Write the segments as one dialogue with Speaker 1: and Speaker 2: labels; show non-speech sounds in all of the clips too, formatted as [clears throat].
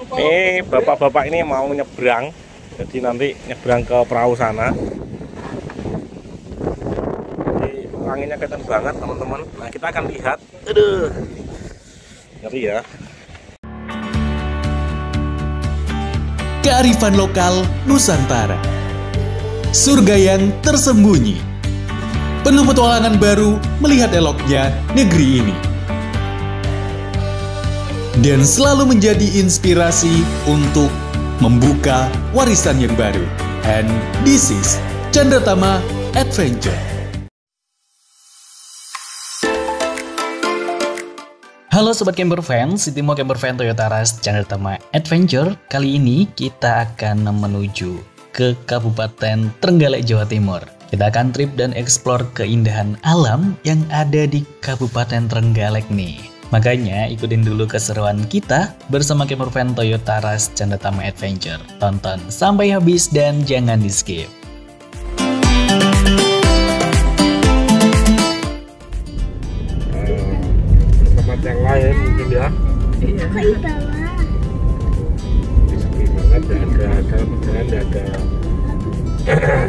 Speaker 1: Ini bapak-bapak ini mau nyebrang, jadi nanti nyebrang ke perahu sana. Jadi anginnya kencang banget teman-teman. Nah kita akan lihat. Aduh, ngeri ya.
Speaker 2: Kearifan lokal Nusantara. Surga yang tersembunyi. Penuh petualangan baru melihat eloknya negeri ini. Dan selalu menjadi inspirasi untuk membuka warisan yang baru. And this is Chandratama Adventure. Halo Sobat Camper Fans, Sitimo Camper Fan Toyota Rush Channel Tama Adventure Kali ini kita akan menuju ke Kabupaten Trenggalek, Jawa Timur Kita akan trip dan eksplor keindahan alam yang ada di Kabupaten Trenggalek nih Makanya ikutin dulu keseruan kita bersama Camper Fan Toyota Rush Channel Tama Adventure. Tonton sampai habis dan jangan di skip.
Speaker 1: Eh, tempat yang lain mungkin ya.
Speaker 3: Di
Speaker 1: sepi banget, ada dalam perjalanan nggak ada [clears throat]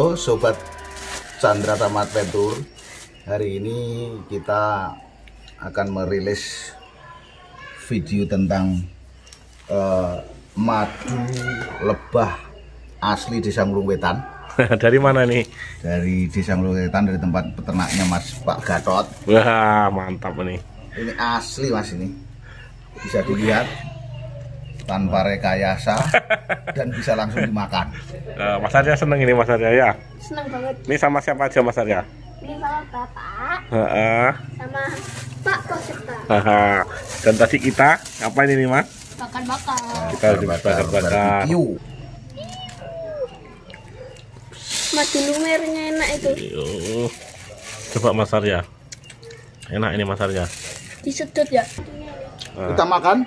Speaker 4: Halo Sobat Chandra Tamat Ventur. Hari ini kita akan merilis video tentang eh, madu lebah asli Desa Ngulung Wetan. [laughs]
Speaker 1: Dari mana nih?
Speaker 4: dari Desa Ngulung Wetan dari tempat peternaknya Mas Pak Gatot.
Speaker 1: Wah mantap nih.
Speaker 4: ini asli Mas ini. Bisa dilihat tanpa rekayasa [laughs] dan bisa langsung dimakan
Speaker 1: Eh, Mas Arya seneng ini Mas Arya ya.
Speaker 3: Senang banget.
Speaker 1: Ini sama siapa aja Mas Arya?
Speaker 3: Ini sama bapak,
Speaker 1: Heeh.
Speaker 3: sama Pak Peserta.
Speaker 1: Haha. Dan tadi kita ngapain ini Mas?
Speaker 3: Bakar-bakar.
Speaker 1: Kita dibakar-bakar.
Speaker 4: barbecue
Speaker 3: Madu lumernya enak itu.
Speaker 1: Yuh. Coba Mas Arya. Enak ini Mas Arya.
Speaker 3: Disedot ya.
Speaker 4: kita makan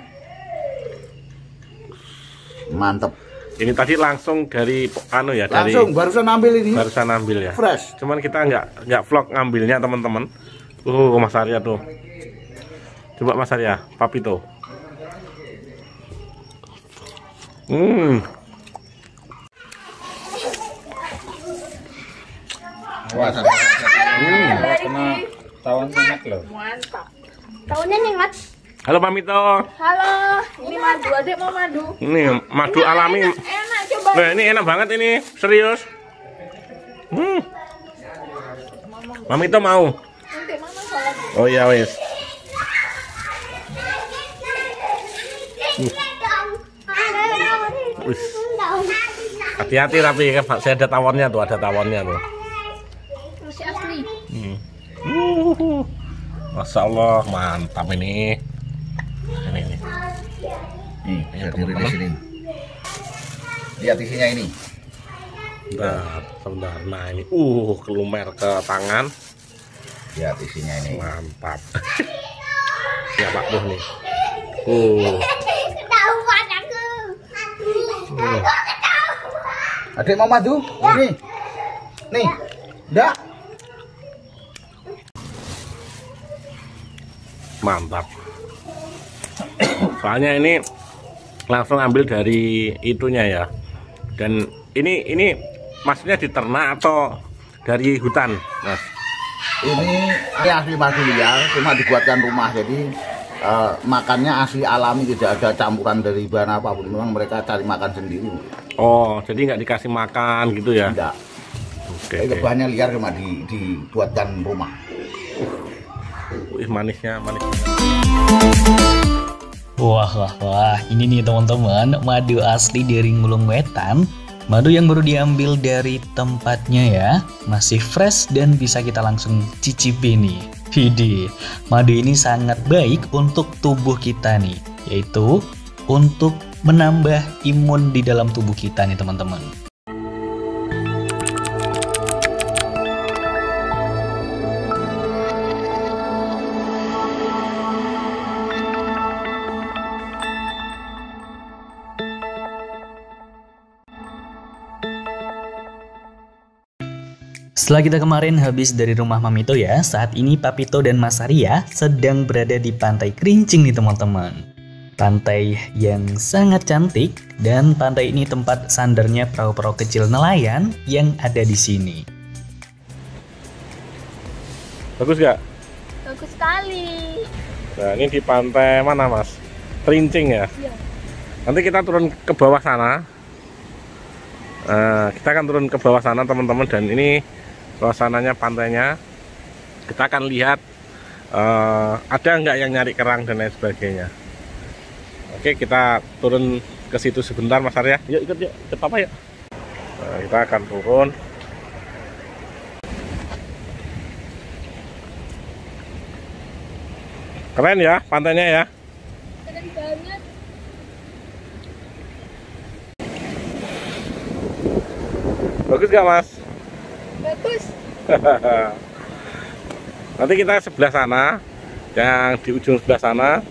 Speaker 4: mantep
Speaker 1: Ini tadi langsung dari anu ya dari
Speaker 4: langsung barusan ambil ini
Speaker 1: barusan ambil ya.
Speaker 4: fresh
Speaker 1: Cuman kita nggak nggak vlog ngambilnya teman-teman. Uh Mas Arya tuh. Coba Mas Arya, papi tuh. Hmm.
Speaker 4: Wah,
Speaker 1: Hmm.
Speaker 3: Mantap. Tahunnya nyengat.
Speaker 1: Halo Pamito.
Speaker 3: Halo, ini madu. Adik mau madu.
Speaker 1: Ini madu alami.
Speaker 3: Enak, enak coba.
Speaker 1: Nah, ini enak banget ini, serius. Hmm. Mamito mau. Oh iya wes. Wis. Hati-hati tapi saya ada tawarnya tuh, ada tawarnya tuh.
Speaker 3: Masih asli.
Speaker 1: Hmm. Masya Allah, mantap ini. Ini, ini.
Speaker 4: Bisa dirilis ini. Lihat isinya ini.
Speaker 1: Nah, sebentar. Nah ini, uh, kelumer ke tangan.
Speaker 4: lihat isinya ini.
Speaker 1: Mantap. ya Pak Buh nih. Uh,
Speaker 3: Ketahuan aku.
Speaker 1: uh.
Speaker 4: adik mau madu ini. Nih. Enggak
Speaker 1: mantap. Soalnya ini langsung ambil dari itunya ya Dan ini ini maksudnya diternak atau dari hutan, Mas?
Speaker 4: Ini asli madu liar, cuma dibuatkan rumah. Jadi eh, makannya asli alami, tidak ada campuran dari bahan apa pun. Memang mereka cari makan sendiri.
Speaker 1: Oh, jadi nggak dikasih makan gitu ya?
Speaker 4: Tidak.
Speaker 1: Oke.
Speaker 4: Itu
Speaker 1: oke.
Speaker 4: bahannya liar cuma di, dibuatkan rumah.
Speaker 1: Wih, manisnya, manis.
Speaker 2: Wah, wah, wah, ini nih teman-teman, madu asli dari Ngulung Wetan. Madu yang baru diambil dari tempatnya ya, masih fresh dan bisa kita langsung cicipi nih. Hidi, madu ini sangat baik untuk tubuh kita nih, yaitu untuk menambah imun di dalam tubuh kita nih teman-teman. Setelah kita kemarin habis dari rumah Mamito ya, saat ini Papito dan Mas Arya sedang berada di Pantai Kerincing nih teman-teman. Pantai yang sangat cantik dan pantai ini tempat sandarnya perahu-perahu kecil nelayan yang ada di sini.
Speaker 1: Bagus nggak?
Speaker 3: Bagus sekali.
Speaker 1: Nah, ini di pantai mana, Mas? Kerincing ya?
Speaker 3: Iya.
Speaker 1: Nanti kita turun ke bawah sana. Nah, kita akan turun ke bawah sana, teman-teman. Dan ini suasananya pantainya. Kita akan lihat eh, ada nggak yang nyari kerang dan lain sebagainya. Oke, kita turun ke situ sebentar, Mas Arya. Yuk ikut yuk, ikut Papa yuk. Nah, kita akan turun. Keren ya pantainya ya.
Speaker 3: Keren banget.
Speaker 1: Bagus gak mas?
Speaker 3: Bagus. [laughs]
Speaker 1: Nanti kita sebelah sana, yang di ujung sebelah sana.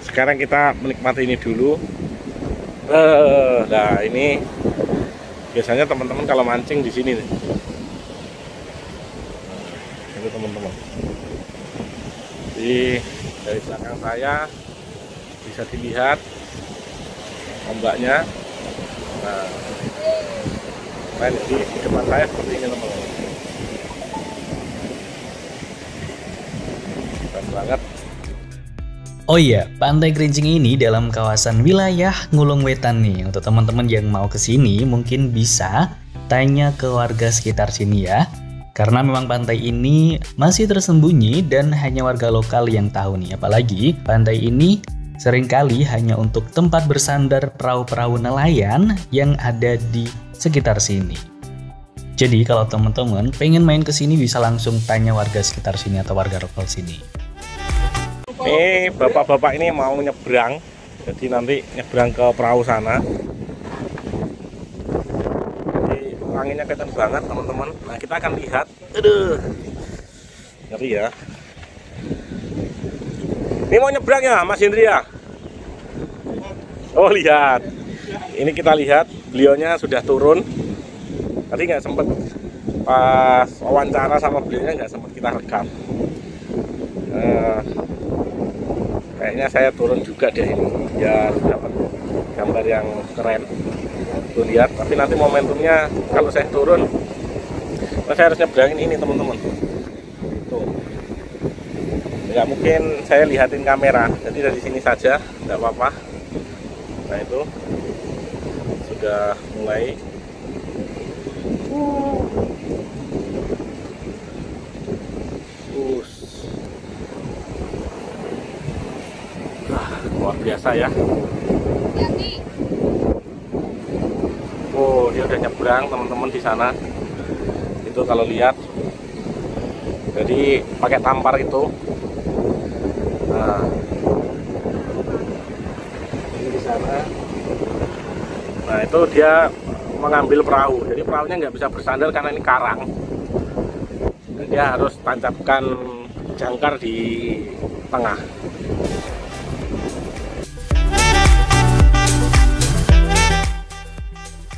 Speaker 1: Sekarang kita menikmati ini dulu. Eh, nah ini biasanya teman-teman kalau mancing di sini nih. Ini teman-teman. Di dari belakang saya bisa dilihat ombaknya. Nah, di di depan saya seperti ini teman-teman. Banget.
Speaker 2: Oh iya, Pantai Kerincing ini dalam kawasan wilayah Ngulung Wetan nih. Untuk teman-teman yang mau ke sini mungkin bisa tanya ke warga sekitar sini ya. Karena memang pantai ini masih tersembunyi dan hanya warga lokal yang tahu nih. Apalagi pantai ini sering kali hanya untuk tempat bersandar perahu-perahu nelayan yang ada di sekitar sini. Jadi kalau teman-teman pengen main ke sini bisa langsung tanya warga sekitar sini atau warga lokal sini.
Speaker 1: Ini bapak-bapak ini mau nyebrang, jadi nanti nyebrang ke perahu sana. Jadi anginnya kelihatan banget teman-teman. Nah kita akan lihat. Aduh, ngeri ya. Ini mau nyebrang ya, Mas Indria? Oh lihat, ini kita lihat beliaunya sudah turun. Tadi nggak sempet pas wawancara sama beliaunya nggak sempet kita rekam. Eh, kayaknya saya turun juga deh. Ini biar dapat gambar yang keren. Tuh lihat tapi nanti momentumnya kalau saya turun saya harus nyebrangin ini teman-teman? Tuh. Nggak mungkin saya lihatin kamera. Jadi dari sini saja nggak apa-apa. Nah itu sudah mulai. luar biasa ya. Oh dia udah nyebrang teman-teman di sana. Itu kalau lihat jadi pakai tampar itu. Nah. Di sana. Nah itu dia mengambil perahu. Jadi perahunya nggak bisa bersandar karena ini karang. Dia harus tancapkan jangkar di tengah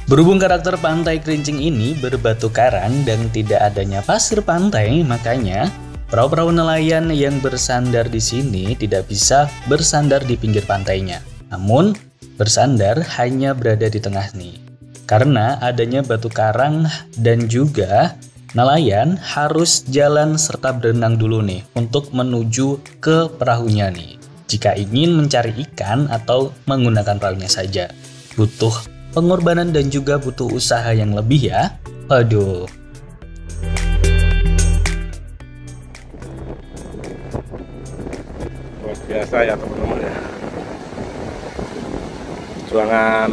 Speaker 2: Berhubung karakter pantai Kerincing ini berbatu karang dan tidak adanya pasir pantai, makanya perahu-perahu nelayan yang bersandar di sini tidak bisa bersandar di pinggir pantainya. Namun, bersandar hanya berada di tengah nih. Karena adanya batu karang dan juga nelayan harus jalan serta berenang dulu nih untuk menuju ke perahunya nih. Jika ingin mencari ikan atau menggunakan perahunya saja. Butuh pengorbanan dan juga butuh usaha yang lebih ya. Aduh,
Speaker 1: luar biasa ya teman-teman ya. Perjuangan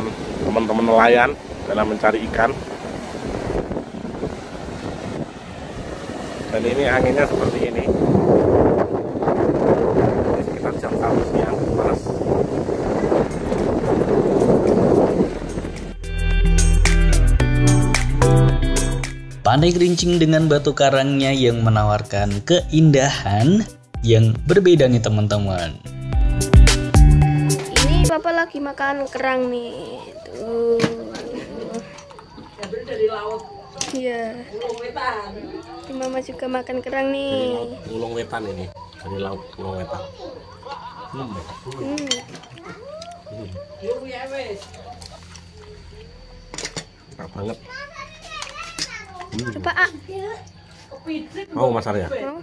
Speaker 1: teman-teman nelayan dalam mencari ikan. Dan ini anginnya seperti ini ini
Speaker 2: Pantai Gerincing dengan batu karangnya yang menawarkan keindahan yang berbeda nih teman-teman.
Speaker 3: Ini papa lagi makan kerang nih. Tuh. dari laut. Iya. Ini Mama juga makan kerang
Speaker 1: dari
Speaker 3: nih.
Speaker 1: laut Ulung Wetan ini dari laut Ulung Wetan hmm.
Speaker 3: Hmm.
Speaker 1: enak banget
Speaker 3: Coba ah.
Speaker 1: mau Mas Arya?
Speaker 3: Mau?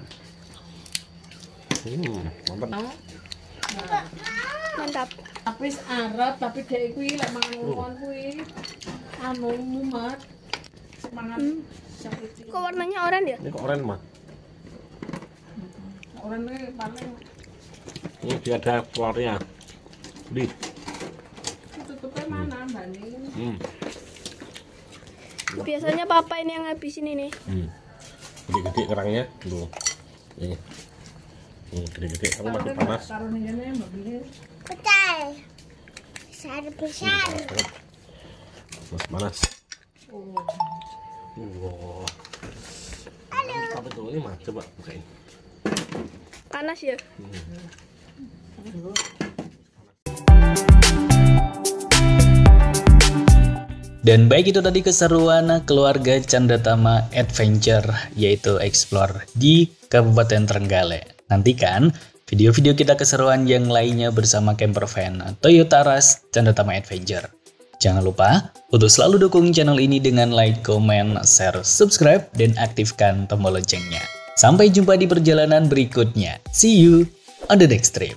Speaker 1: hmm, mantap.
Speaker 3: Mantap.
Speaker 5: tapi Arab tapi dhek kuwi lek mangan ngono kuwi anu mumet semangat. Sakit
Speaker 3: Kok warnanya oranye ya?
Speaker 1: ini kok oren mah
Speaker 5: orang ini paling.
Speaker 1: Ini dia ada telurnya di
Speaker 5: tutupnya mana banding
Speaker 1: hmm.
Speaker 3: Biasanya papa ini yang habisin ini.
Speaker 1: Hmm. gede-gede kerangnya. Tuh ini. Hmm, gede-gede. Kamu masih panas.
Speaker 5: ini beli.
Speaker 3: Besar. Besar. Besar.
Speaker 1: panas. Panas. Wow. Apa tuh ini mah coba bukain.
Speaker 3: Panas ya?
Speaker 2: Dan baik itu tadi keseruan keluarga Candatama Adventure yaitu explore di Kabupaten Trenggalek. Nantikan video-video kita keseruan yang lainnya bersama camper van Toyota Rush Candatama Adventure. Jangan lupa untuk selalu dukung channel ini dengan like, comment, share, subscribe, dan aktifkan tombol loncengnya. Sampai jumpa di perjalanan berikutnya. See you on the next trip.